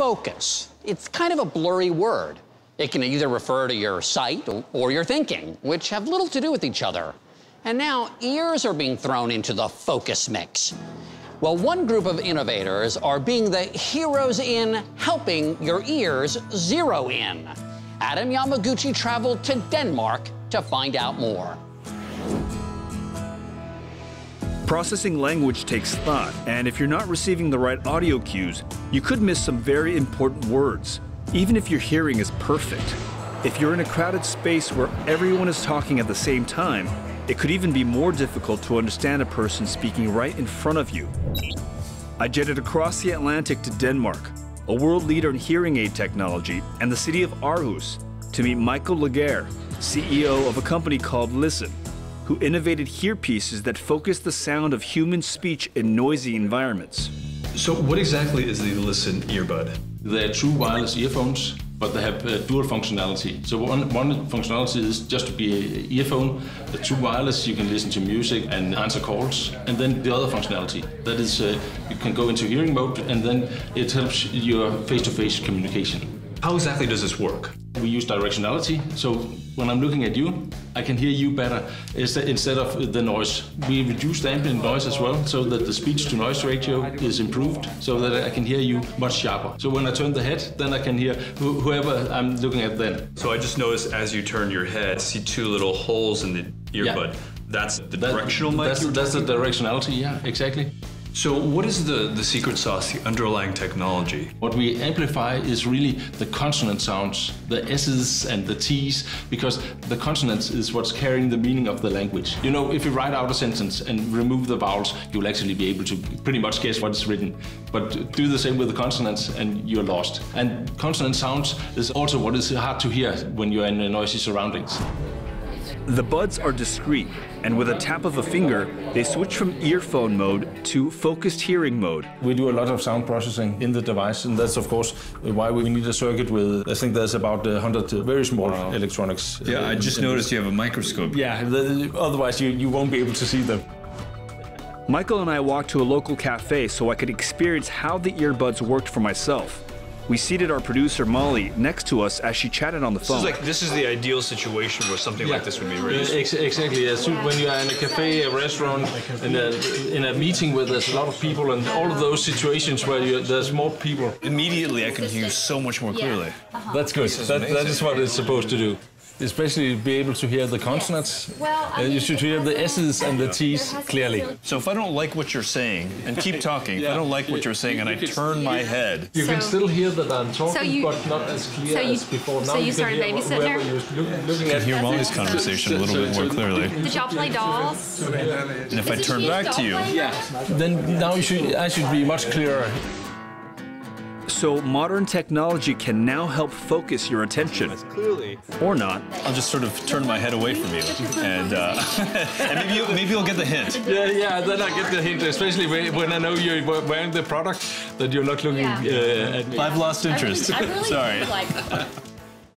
focus? It's kind of a blurry word. It can either refer to your sight or your thinking, which have little to do with each other. And now ears are being thrown into the focus mix. Well, one group of innovators are being the heroes in helping your ears zero in. Adam Yamaguchi traveled to Denmark to find out more. Processing language takes thought, and if you're not receiving the right audio cues, you could miss some very important words, even if your hearing is perfect. If you're in a crowded space where everyone is talking at the same time, it could even be more difficult to understand a person speaking right in front of you. I jetted across the Atlantic to Denmark, a world leader in hearing aid technology, and the city of Aarhus to meet Michael Laguerre, CEO of a company called LIZN, who innovated hearpieces that focus the sound of human speech in noisy environments. So, what exactly is the LIZN earbud? They're true wireless earphones but they have uh, dual functionality. So one, one functionality is just to be an earphone, the two wireless, you can listen to music and answer calls. And then the other functionality, that is uh, you can go into hearing mode and then it helps your face-to-face -face communication. How exactly does this work? We use directionality, so when I'm looking at you, I can hear you better instead of the noise. We reduce the ambient noise as well, so that the speech to noise ratio is improved, so that I can hear you much sharper. So when I turn the head, then I can hear wh whoever I'm looking at then. So I just noticed as you turn your head, see two little holes in the earbud. Yeah. That's the that, directional mic? That's, that's the directionality, yeah, exactly. So what is the, the secret sauce, the underlying technology? What we amplify is really the consonant sounds, the S's and the T's, because the consonants is what's carrying the meaning of the language. You know, if you write out a sentence and remove the vowels, you'll actually be able to pretty much guess what's written. But do the same with the consonants and you're lost. And consonant sounds is also what is hard to hear when you're in noisy surroundings. The buds are discreet, and with a tap of a finger, they switch from earphone mode to focused hearing mode. We do a lot of sound processing in the device, and that's of course why we need a circuit with, I think there's about uh, 100 uh, very small wow. electronics. Uh, yeah, I just noticed you have a microscope. Yeah, the, otherwise you, you won't be able to see them. Michael and I walked to a local cafe so I could experience how the earbuds worked for myself. We seated our producer Molly next to us as she chatted on the phone. This is like this is the ideal situation where something yeah. like this would be raised. Ex exactly. Yes. When you are in a cafe, a restaurant, in a, in a meeting where there's a lot of people, and all of those situations where you, there's more people. Immediately, I can hear so much more clearly. Yeah. Uh -huh. That's good. That, that is what it's supposed to do especially be able to hear the consonants. Well, uh, you should hear the S's and the T's clearly. So if I don't like what you're saying, and keep talking, yeah. if I don't like what you're saying and I turn my head... You so, can still hear that I'm talking, so you, but not as clear so you, as before. Now so you, you started babysitting her? Looking, looking you can hear Molly's conversation a little bit more clearly. Did y'all play dolls? And if I turn back to you... Yeah. Then now should, I should be much clearer. So modern technology can now help focus your attention. Clearly. Or not. I'll just sort of turn my head away from you, and, uh, and maybe, you, maybe you'll get the hint. Yeah, yeah, then I get the hint, especially when I know you're wearing the product, that you're not looking yeah. uh, at me. I've lost interest. I really, I really Sorry. like